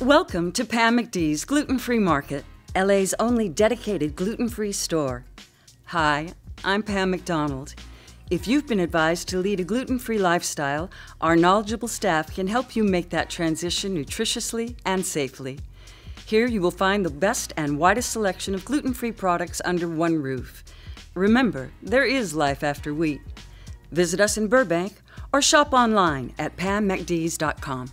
Welcome to Pam MacD's Gluten Free Market, LA's only dedicated gluten free store. Hi, I'm Pam MacDonald. If you've been advised to lead a gluten free lifestyle, our knowledgeable staff can help you make that transition nutritiously and safely. Here you will find the best and widest selection of gluten free products under one roof. Remember, there is life after wheat. Visit us in Burbank or shop online at pammacds.com.